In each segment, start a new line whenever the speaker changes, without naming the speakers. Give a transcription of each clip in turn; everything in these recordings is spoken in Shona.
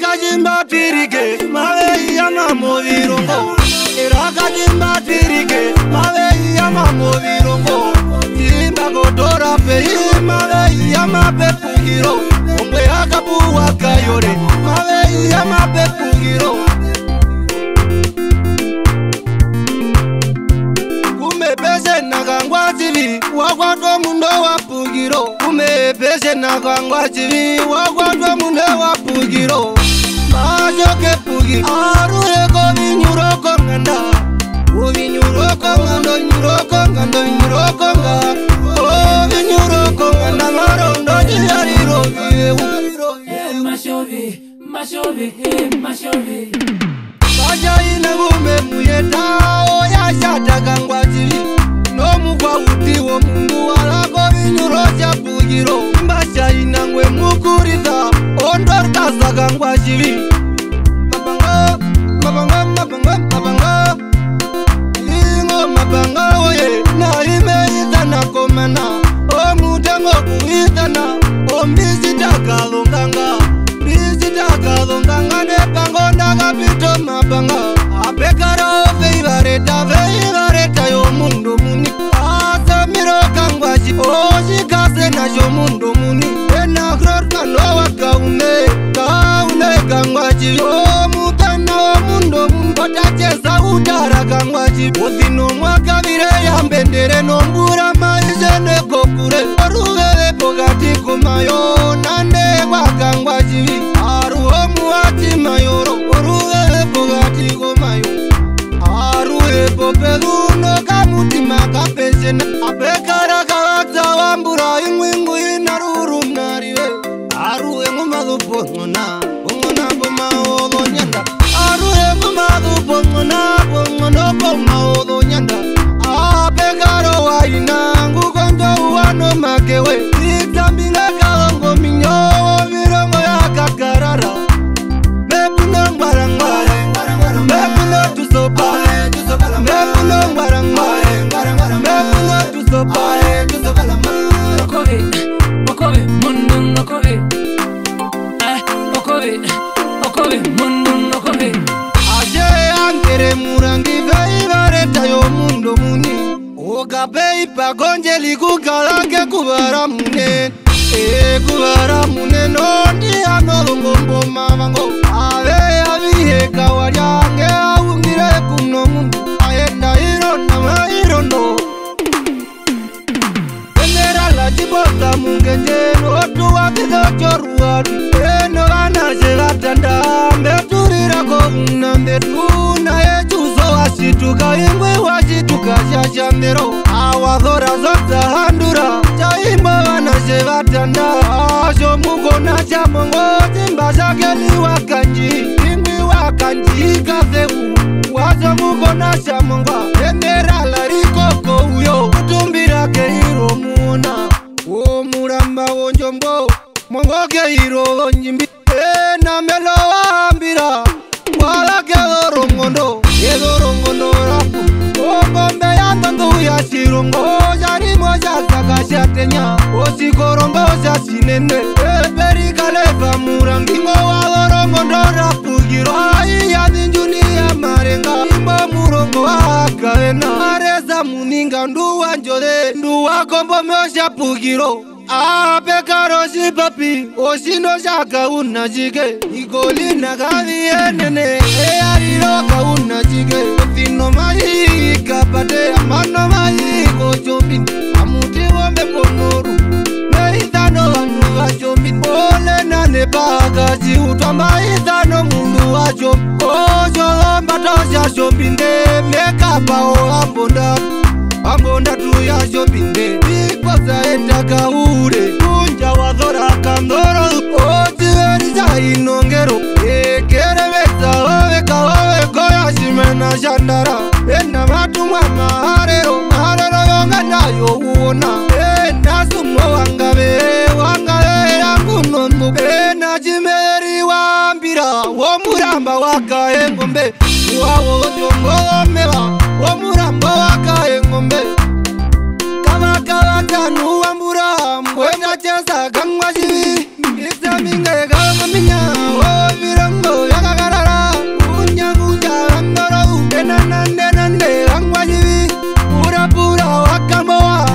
rakajimba pirike mavei yamamovirongo rakajimba pirike mavei yamamovirongo imba kotora pei mavei yamapepukiro ongwe yakapuwa kayore mavei yamapepukiro wakwatwa mundo wapukiro kumepeshe na kangwa chivi wakwatwa mundo wapukiro kanyo kepugi aru eko vinyuroko ng'anda uvinyuroko ng'ando nyuroko ng'ando nyuroko nga o vinyuroko ng'anda maro ndoji yariro kanya eh, eh, ine vume muyeta o yashataka ngwajili nomukwa kuti wo mungu walako vinyuro japugiro mbashaina ngwe mukuriza ondorikasaka ngwajili Oh, mutango, itana. kutara kangwa chikozi nomwakavire yambendere nombura maize nekokure oruveve pokati kumayo nande kwakangwa chivi aruho muwati mayoro oruveve pokati kumayo aruhepo peluno kamutima kapesena apekara kavakza wambura imwingu ina ruru mnarive aruhe mumalupo ng'ona ung'onambo maolo nyenda Magu, Pongo, Na, Pongo, No, Pongo, bagonje likugalange kubara munene ee eh, kubara munene ondi hano lungombo mamango ave aviheka walyange aumire kuno munu aenda iro nama iro no emera lajiboga mungenjeno otuwakizo choruwa lino azo mugona ca mongo cimbazakeliwa kanji ingiwa kanji kazeu wazo mugona ca mongo enderalarikoko uyo utumbira keiro muna wo mulamba wonjombo mongo keiro onjimbi ena melo wahambira walakeloromgondo yeloromgondo rapo ogombe yandondu ya cirongo yarimo yasakasyatenya ya korombosa sinene eberikaleva murangi ngo waloromo ndorafugirwa iyathinjuniya marenga imbo murongo wakaena areza muninga nduwanjole nduwakombomeosyapugiro apekaro sipapi osindo syakauna sike ikolina kaviyenene earirokauna sike othinomaikapatea kamaiza nomundu wacho ojo mbata ojacho pinde mekapao ambonda ambonda tuyacho pinde ikozaetaka ure kunja wazora kandoro ociveri jainongero ekereveza oveka ovekoya cimena jandara ena vatumwa maharero maharero yongandayo uona ena sumo wangave wangave yangunomu ena cime mira wo muramba wakae ngombe wawo ndongolomela wo muramba wakae ngombe kavakavakanuwambura mbwenda chesa kangwachivi isaminga yekavamaminya wawo mirongo yakakarara kunyakunya vangora undenanandenande kangwachivi urapura wakambowa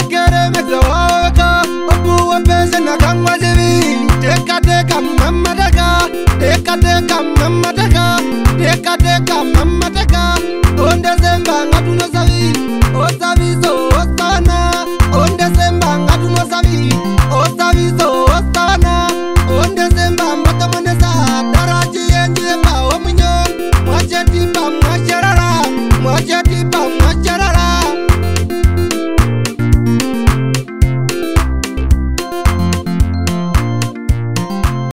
ekeremeza wawoka okuwa pesena kangwachivi deka deka mama deka deka deka mama deka onde zemba ngatuno zavi o zavi zo